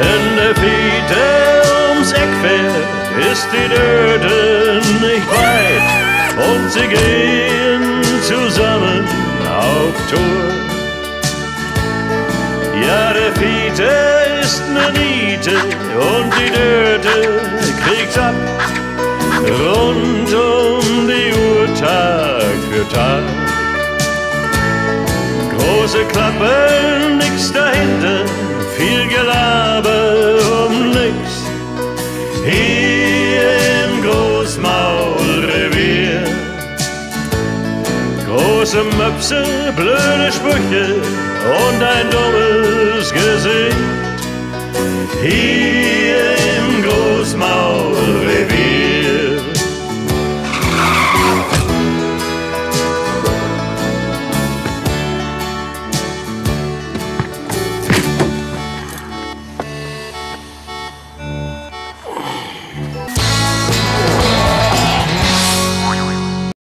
Wenn der Fiete ums Eck fährt, ist die Dörte nicht weit und sie gehen zusammen auf Tour. Ja, der Fiete ist eine Niete und die Dörte kriegt's ab rund um die Uhr Tag für Tag. Große Klappe, nix dahinter, viel geladen. Große Möpse, blöde Sprüche und ein dummes Gesicht. Hier